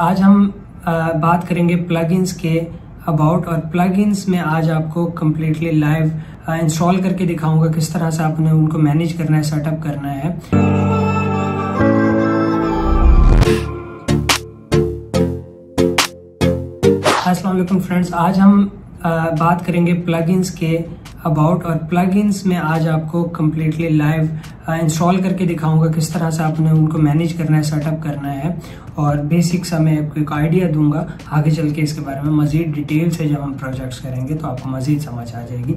आज हम बात करेंगे प्लगइन्स के अबाउट और प्लगइन्स में आज आपको कम्प्लीटली लाइव इंस्टॉल करके दिखाऊँगा किस तरह से आपने उनको मैनेज करना है सेटअप करना है। वालेकुम फ्रेंड्स आज हम आ, बात करेंगे प्लगइन्स के अबाउट और प्लगइन्स में आज आपको कम्प्लीटली लाइव इंस्टॉल करके दिखाऊँगा किस तरह से आपने उनको मैनेज करना है सेटअप करना है। और बेसिक सा मैं आपको एक आइडिया दूँगा आगे चल के इसके बारे में मजीद डिटेल से जब हम प्रोजेक्ट्स करेंगे तो आपको मजीद समझ आ जाएगी।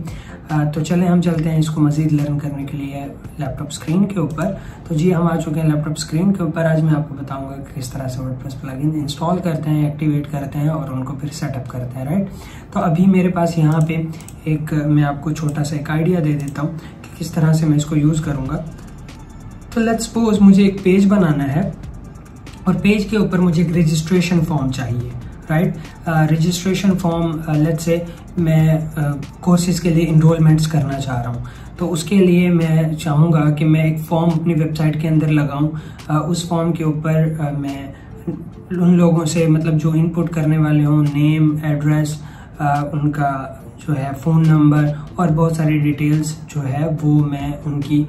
आ, तो चलें हम चलते हैं इसको मजीद लर्न करने के लिए लैपटॉप स्क्रीन के ऊपर। तो जी हम आ चुके हैं लैपटॉप स्क्रीन के ऊपर। आज मैं आपको बताऊँगा कि किस तरह से वर्डप्रेस प्लगइन इंस्टॉल करते हैं एक्टिवेट करते हैं और उनको फिर सेटअप करते हैं राइट तो अभी मेरे पास यहाँ पे एक मैं आपको छोटा सा एक आइडिया दे देता हूँ कि किस तरह से मैं इसको यूज़ करूँगा। तो लेट्स सपोज़ मुझे एक पेज बनाना है और पेज के ऊपर मुझे एक रजिस्ट्रेशन फॉर्म चाहिए right registration form let's say मैं कोर्सेज uh, के लिए इनरोलमेंट्स करना चाह रहा हूँ। तो उसके लिए मैं चाहूँगा कि मैं एक फॉर्म अपनी वेबसाइट के अंदर लगाऊँ। Uh, उस फॉर्म के ऊपर uh, मैं उन लोगों से मतलब जो इनपुट करने वाले हों नेम एड्रेस उनका जो है फ़ोन नंबर और बहुत सारी डिटेल्स जो है, वो मैं उनकी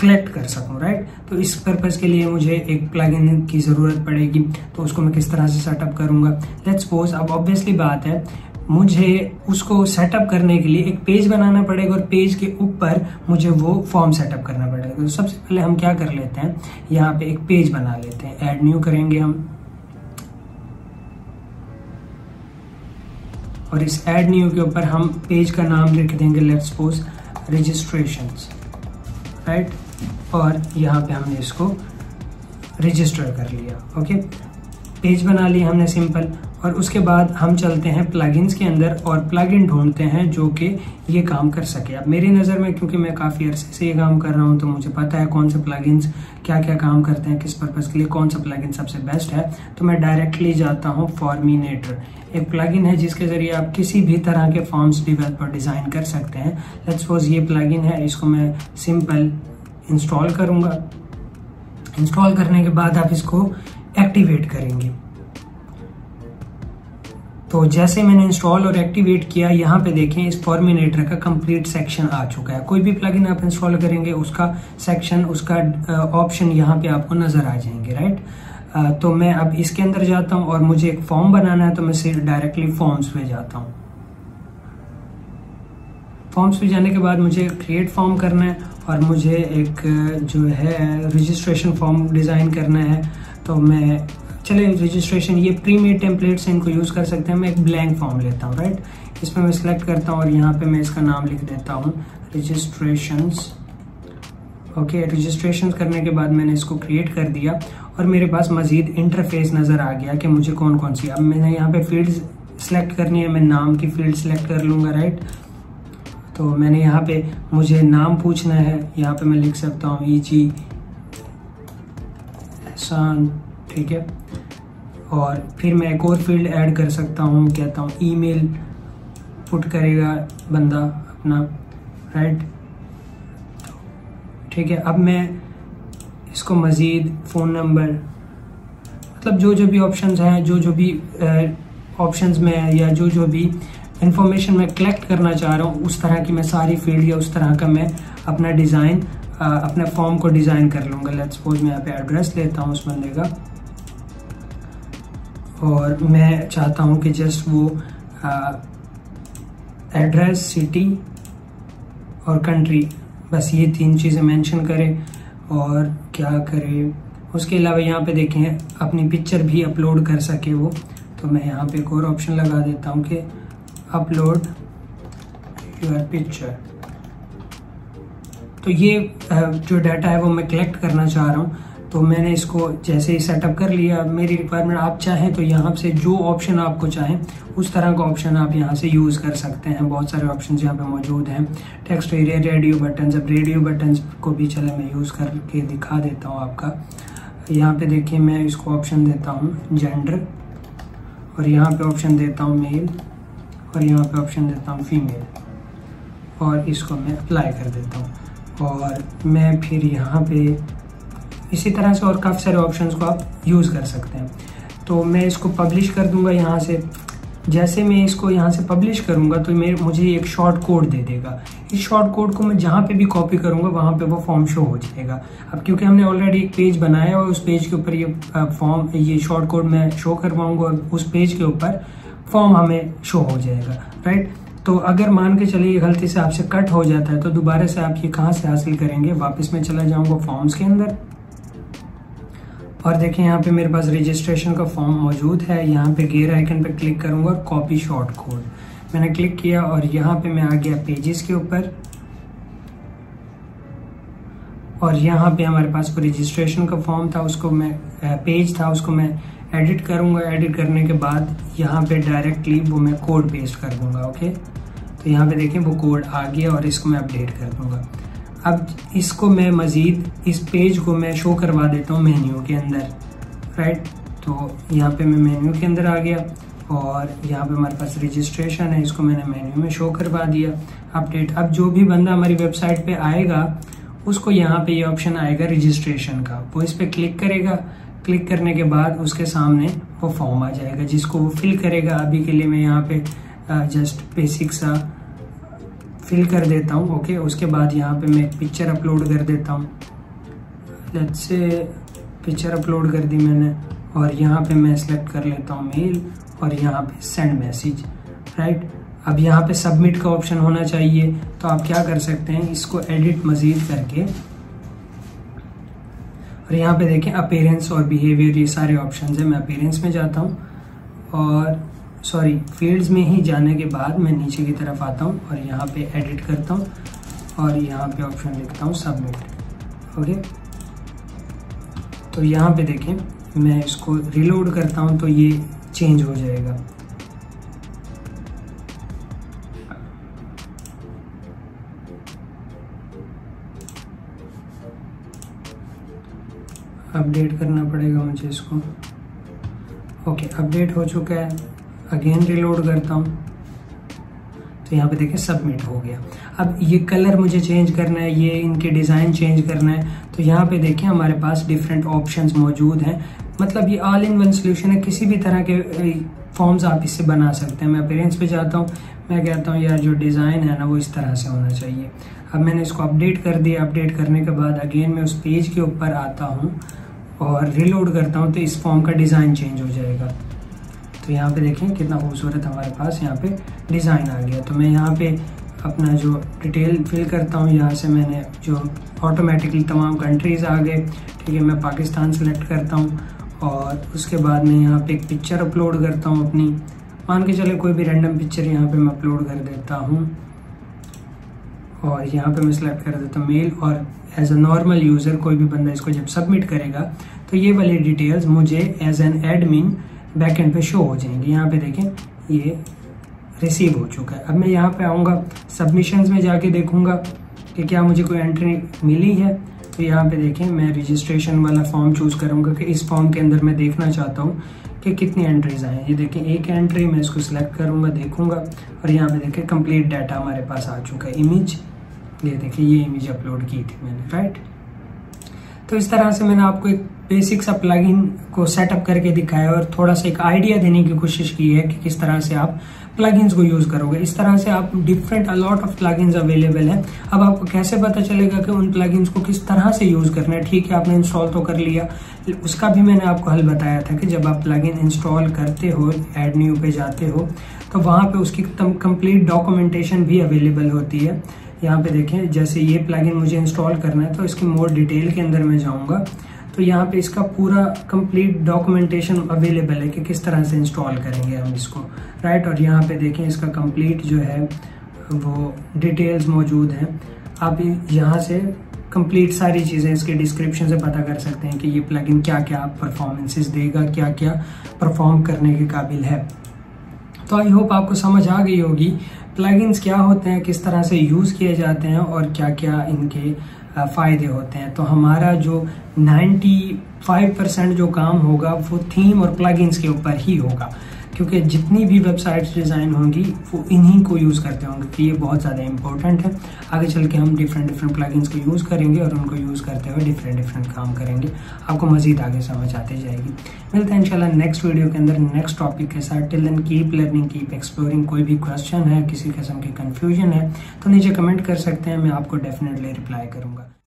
कलेक्ट कर सकूँ राइट तो इस पर्पज़ के लिए मुझे एक प्लगइन की ज़रूरत पड़ेगी तो उसको मैं किस तरह से सेटअप करूँगा? लेट्स सपोज़ अब ऑब्वियसली बात है, मुझे उसको सेटअप करने के लिए एक पेज बनाना पड़ेगा और पेज के ऊपर मुझे वो फॉर्म सेटअप करना पड़ेगा। तो सबसे पहले हम क्या कर लेते हैं? यहाँ पे एक पेज बना लेते हैं। ऐड न्यू करेंगे हम। और इस ऐड न्यू के ऊपर हम पेज का नाम लिख देंगे लेट्स सपोज़ रजिस्ट्रेशन राइट और यहाँ पे हमने इसको रजिस्टर कर लिया ओके पेज बना लिया हमने सिंपल और उसके बाद हम चलते हैं प्लगइन्स के अंदर और प्लगइन ढूंढते हैं जो कि ये काम कर सके। अब मेरी नज़र में, क्योंकि मैं काफ़ी अरसे से ये काम कर रहा हूँ तो मुझे पता है कौन से प्लगइन्स क्या क्या काम करते हैं, किस पर्पज़ के लिए कौन सा प्लगइन सबसे बेस्ट है। तो मैं डायरेक्टली जाता हूँ फॉर्मिनेटर एक प्लगइन है जिसके ज़रिए आप किसी भी तरह के फॉर्म्स डेवलपर डिज़ाइन कर सकते हैं। लेट्स सपोज़ ये प्लगइन है, इसको मैं सिंपल इंस्टॉल करूँगा। इंस्टॉल करने के बाद आप इसको एक्टिवेट करेंगे। तो जैसे मैंने इंस्टॉल और एक्टिवेट किया, यहाँ पे देखें इस फॉर्मिनेटर का कंप्लीट सेक्शन आ चुका है। कोई भी प्लगइन आप इंस्टॉल करेंगे, उसका सेक्शन उसका ऑप्शन यहाँ पे आपको नज़र आ जाएँगे राइट तो मैं अब इसके अंदर जाता हूँ और मुझे एक फॉर्म बनाना है तो मैं सिर्फ़ डायरेक्टली फॉर्म्स पे जाता हूँ। फॉर्म्स पे जाने के बाद मुझे क्रिएट फॉर्म करना है और मुझे एक जो है रजिस्ट्रेशन फॉर्म डिज़ाइन करना है। तो मैं चले रजिस्ट्रेशन ये प्री मेड टेम्पलेट से इनको यूज़ कर सकते हैं। मैं एक ब्लैंक फॉर्म लेता हूँ राइट इसमें मैं सिलेक्ट करता हूँ और यहाँ पे मैं इसका नाम लिख देता हूँ रजिस्ट्रेशन ओके रजिस्ट्रेशन करने के बाद मैंने इसको क्रिएट कर दिया और मेरे पास मजीद इंटरफेस नज़र आ गया कि मुझे कौन कौन सी अब मैंने यहाँ पे फ़ील्ड सेलेक्ट करनी है, मैं नाम की फ़ील्ड सेलेक्ट कर लूँगा राइट तो मैंने यहाँ पे मुझे नाम पूछना है, यहाँ पे मैं लिख सकता हूँ ई जी एहसान ठीक है? और फिर मैं एक और फ़ील्ड ऐड कर सकता हूँ कहता हूँ ईमेल पुट करेगा बंदा अपना राइट ठीक है, अब मैं इसको मज़ीद फ़ोन नंबर मतलब जो जो भी ऑप्शंस हैं, जो जो भी ऑप्शंस में या जो जो भी इंफॉर्मेशन मैं कलेक्ट करना चाह रहा हूँ, उस तरह की मैं सारी फ़ील्ड या उस तरह का मैं अपना डिज़ाइन अपने फॉर्म को डिज़ाइन कर लूँगा। लेट्स सपोज़ मैं यहाँ पे एड्रेस लेता हूँ उस बंदे का। और मैं चाहता हूँ कि जस्ट वो एड्रेस सिटी और कंट्री बस ये तीन चीज़ें मेंशन करें और क्या करें। उसके अलावा यहाँ पे देखें, अपनी पिक्चर भी अपलोड कर सके वो। तो मैं यहाँ पे एक और ऑप्शन लगा देता हूँ कि अपलोड योर पिक्चर तो ये जो डाटा है वो मैं कलेक्ट करना चाह रहा हूँ। तो मैंने इसको जैसे ही सेटअप कर लिया, मेरी रिक्वायरमेंट आप चाहें तो यहाँ से जो ऑप्शन आपको चाहें, उस तरह का ऑप्शन आप यहाँ से यूज़ कर सकते हैं। बहुत सारे ऑप्शन यहाँ पे मौजूद हैं। टेक्स्ट एरिया रेडियो बटन अब रेडियो बटन को भी चले, मैं यूज़ करके दिखा देता हूँ आपका। यहाँ पे देखिए मैं इसको ऑप्शन देता हूँ जेंडर और यहाँ पे ऑप्शन देता हूँ मेल और यहाँ पे ऑप्शन देता हूँ फीमेल और इसको मैं अप्लाई कर देता हूँ। और मैं फिर यहाँ पे इसी तरह से और काफ़ी सारे ऑप्शन को आप यूज़ कर सकते हैं। तो मैं इसको पब्लिश कर दूँगा यहाँ से। जैसे मैं इसको यहाँ से पब्लिश करूँगा तो मेरे, मुझे एक शॉर्ट कोड दे देगा। इस शॉर्ट कोड को मैं जहाँ पे भी कॉपी करूँगा, वहाँ पे वो फॉर्म शो हो जाएगा। अब क्योंकि हमने ऑलरेडी एक पेज बनाया और उस पेज के ऊपर ये फॉर्म ये शॉर्ट कोड मैं शो करवाऊँगा और उस पेज के ऊपर फॉर्म हमें शो हो जाएगा राइट तो अगर मान के चलिए गलती से आपसे कट हो जाता है तो दोबारा से आप ये कहाँ से हासिल करेंगे? वापस मैं चला जाऊँगा फॉर्म्स के अंदर। और देखिए यहाँ पे मेरे पास रजिस्ट्रेशन का फॉर्म मौजूद है। यहाँ पे गेयर आइकन पे क्लिक करूँगा कॉपी शॉर्ट कोड मैंने क्लिक किया और यहाँ पे मैं आ गया पेजेस के ऊपर। और यहाँ पे हमारे पास रजिस्ट्रेशन का फॉर्म था, उसको मैं पेज था, उसको मैं एडिट करूँगा। एडिट करने के बाद यहाँ पे डायरेक्टली वो मैं कोड पेस्ट कर दूँगा ओके तो यहाँ पे देखें वो कोड आ गया और इसको मैं अपडेट कर दूँगा। अब इसको मैं मज़ीद, इस पेज को मैं शो करवा देता हूँ मेन्यू के अंदर राइट तो यहाँ पे मैं मेन्यू के अंदर आ गया और यहाँ पे हमारे पास रजिस्ट्रेशन है, इसको मैंने मेन्यू में शो करवा दिया। अपडेट अब जो भी बंदा हमारी वेबसाइट पे आएगा, उसको यहाँ पे ये यह ऑप्शन आएगा रजिस्ट्रेशन का। वो इस पर क्लिक करेगा। क्लिक करने के बाद उसके सामने वो फॉर्म आ जाएगा, जिसको वो फिल करेगा। अभी के लिए मैं यहाँ पे जस्ट बेसिक सा फिल कर देता हूँ ओके उसके बाद यहाँ पे मैं पिक्चर अपलोड कर देता हूँ। लेट्स से पिक्चर अपलोड कर दी मैंने, और यहाँ पे मैं सेलेक्ट कर लेता हूँ मेल और यहाँ पे सेंड मैसेज राइट अब यहाँ पे सबमिट का ऑप्शन होना चाहिए तो आप क्या कर सकते हैं, इसको एडिट मजीद करके, और यहाँ पे देखें अपेरेंस और बिहेवियर ये सारे ऑप्शन है। मैं अपेरेंस में जाता हूँ, और सॉरी फील्ड्स में ही जाने के बाद मैं नीचे की तरफ़ आता हूँ और यहाँ पे एडिट करता हूँ और यहाँ पे ऑप्शन लिखता हूँ सबमिट ओके तो यहाँ पे देखें, मैं इसको रिलोड करता हूँ तो ये चेंज हो जाएगा। अपडेट करना पड़ेगा मुझे इसको। ओके अपडेट हो चुका है। अगेन रिलोड करता हूँ। तो यहाँ पे देखें सबमिट हो गया। अब ये कलर मुझे चेंज करना है, ये इनके डिज़ाइन चेंज करना है। तो यहाँ पे देखें हमारे पास डिफरेंट ऑप्शंस मौजूद हैं। मतलब ये ऑल इन वन सोल्यूशन है, किसी भी तरह के फॉर्म्स आप इससे बना सकते हैं। मैं अपेरेंस पे जाता हूँ, मैं कहता हूँ, यार, जो डिज़ाइन है ना, वो इस तरह से होना चाहिए। अब मैंने इसको अपडेट कर दिया। अपडेट करने के बाद अगेन मैं उस पेज के ऊपर आता हूँ और रिलोड करता हूँ तो इस फॉर्म का डिज़ाइन चेंज हो जाएगा। तो यहाँ पे देखें कितना खूबसूरत हमारे पास यहाँ पे डिज़ाइन आ गया। तो मैं यहाँ पे अपना जो डिटेल फिल करता हूँ, यहाँ से मैंने जो ऑटोमेटिकली तमाम कंट्रीज़ आ गए। ठीक है, मैं पाकिस्तान सेलेक्ट करता हूँ और उसके बाद मैं यहाँ पे एक पिक्चर अपलोड करता हूँ अपनी। मान के चले कोई भी रैंडम पिक्चर यहाँ पे मैं अपलोड कर देता हूँ। और यहाँ पे मैं सिलेक्ट कर देता हूँ मेल और एज अ नॉर्मल यूज़र कोई भी बंदा इसको जब सबमिट करेगा तो ये वाली डिटेल्स मुझे as an admin back end पे शो हो जाएँगे। यहाँ पे देखें, ये रिसीव हो चुका है। अब मैं यहाँ पे आऊँगा सबमिशंस में जाके देखूँगा कि क्या मुझे कोई एंट्री मिली है। तो यहाँ पे देखें, मैं रजिस्ट्रेशन वाला फॉर्म चूज़ करूँगा कि इस फॉर्म के अंदर मैं देखना चाहता हूँ कि कितनी एंट्रीज आए ये देखें, एक एंट्री मैं इसको सिलेक्ट करूँगा, देखूँगा और यहाँ पे देखें कंप्लीट डाटा हमारे पास आ चुका है। इमेज ये देखिए ये इमेज अपलोड की थी मैंने राइट तो इस तरह से मैंने आपको एक बेसिक सा प्लगइन को सेटअप करके दिखाया और थोड़ा सा एक आइडिया देने की कोशिश की है कि किस तरह से आप प्लगइन्स को यूज़ करोगे। इस तरह से आप different a lot of plugins available है। अब आपको कैसे पता चलेगा कि उन प्लगइन्स को किस तरह से यूज़ करना है? ठीक है, आपने इंस्टॉल तो कर लिया। उसका भी मैंने आपको हल बताया था कि जब आप प्लगइन इंस्टॉल करते हो एड न्यू पे जाते हो तो वहाँ पे उसकी कंप्लीट डॉक्यूमेंटेशन भी अवेलेबल होती है। यहाँ पे देखें, जैसे ये प्लगइन मुझे इंस्टॉल करना है तो इसकी मोर डिटेल के अंदर मैं जाऊँगा। तो यहाँ पे इसका पूरा कंप्लीट डॉक्यूमेंटेशन अवेलेबल है कि किस तरह से इंस्टॉल करेंगे हम इसको। राइट और यहाँ पे देखें, इसका कंप्लीट जो है, वो डिटेल्स मौजूद हैं। आप यहाँ से कंप्लीट सारी चीज़ें इसके डिस्क्रिप्शन से पता कर सकते हैं कि ये प्लगइन क्या क्या परफॉर्मेंसेस देगा क्या क्या परफॉर्म करने के काबिल है। तो आई होप आपको समझ आ गई होगी प्लगइन्स क्या होते हैं, किस तरह से यूज़ किए जाते हैं और क्या क्या इनके फ़ायदे होते हैं? तो हमारा जो 95 परसेंट जो काम होगा, वो थीम और प्लगइन्स के ऊपर ही होगा। क्योंकि जितनी भी वेबसाइट्स डिज़ाइन होंगी, वो इन्हीं को यूज़ करते होंगे। तो ये बहुत ज़्यादा इंपॉर्टेंट है। आगे चल के हम डिफरेंट डिफरेंट प्लगइन्स को यूज़ करेंगे और उनको यूज़ करते हुए डिफरेंट डिफरेंट काम करेंगे। आपको मजीद आगे समझ आती जाएगी। मिलते हैं इंशाल्लाह नेक्स्ट वीडियो के अंदर नेक्स्ट टॉपिक के साथ। Till then keep learning keep exploring कोई भी क्वेश्चन है, किसी किस्म की कन्फ्यूज़न है तो नीचे कमेंट कर सकते हैं, मैं आपको डेफिनेटली रिप्लाई करूँगा।